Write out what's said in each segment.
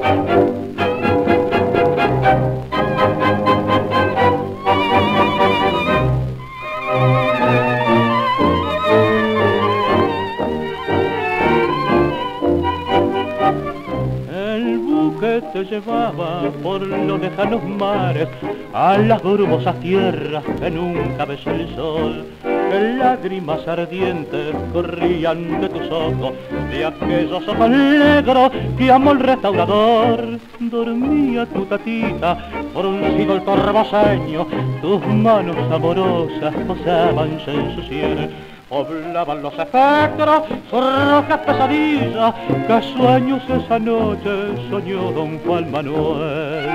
Thank you. Te llevaba por los lejanos mares a las brumosas tierras que nunca besó el sol. Lágrimas ardientes corrían de tus ojos, de aquellos ojos negros que amó el restaurador. Dormía tu tatita, fruncido el torbaseño, tus manos amorosas posaban en su sien Poblaban los espectros, sus rojas pesadillas, que sueños esa noche soñó don Juan Manuel.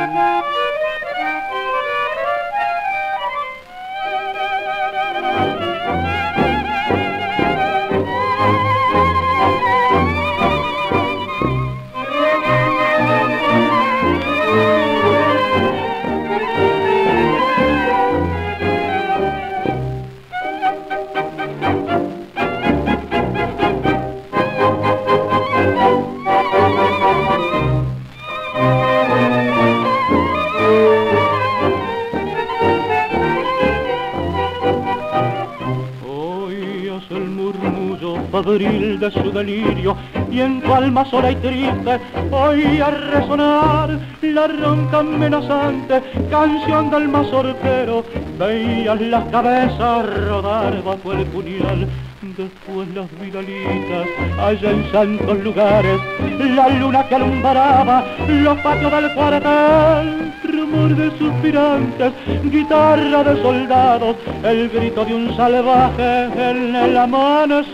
De su delirio y en tu alma sola y triste oía resonar la ronca amenazante canción del mazorquero veías las cabezas rodar bajo el puñal después las vidalitas allá en santos lugares la luna que alumbraba los patios del cuartel rumor de suspirantes guitarra de soldados el grito de un salvaje en el amanecer